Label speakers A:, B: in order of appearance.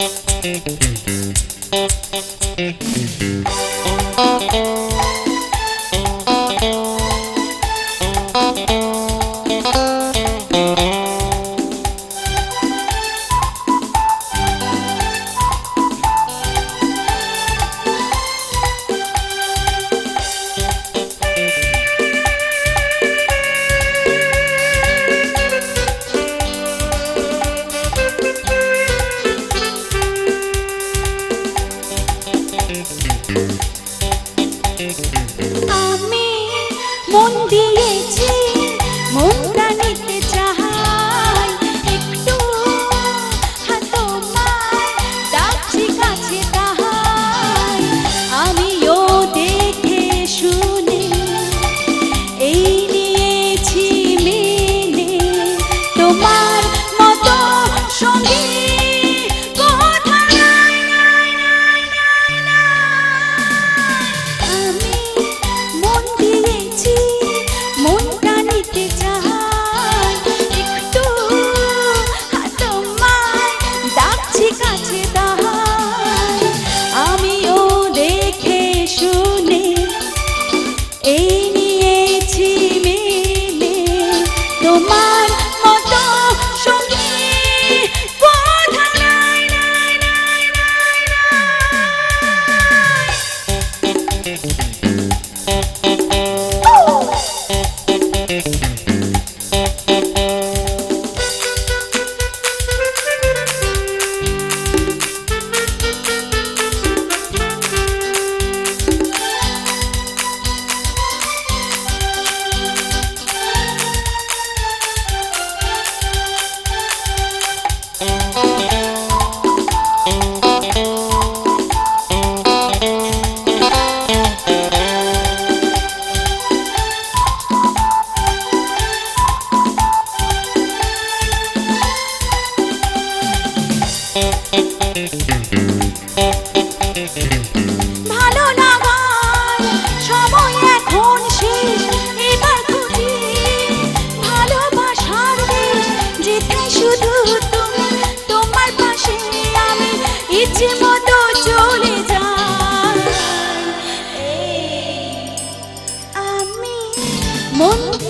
A: Thank you. মন্দির মন